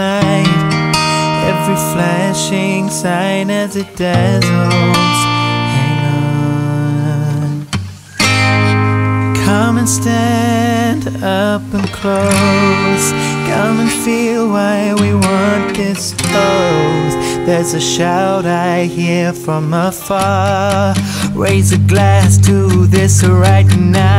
light. Every flashing sign as it dazzles. Hang on. Come and stand up and close. Come and feel why we want this close. There's a shout I hear from afar. Raise a glass to this right now.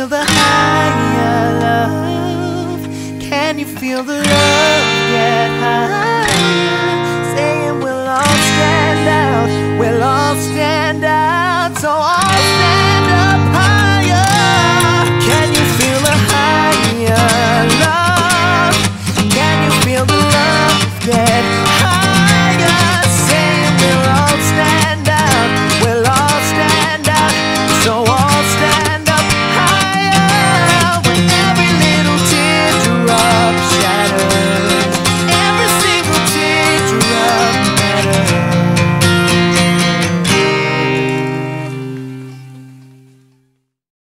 feel the higher love? Can you feel the love get high?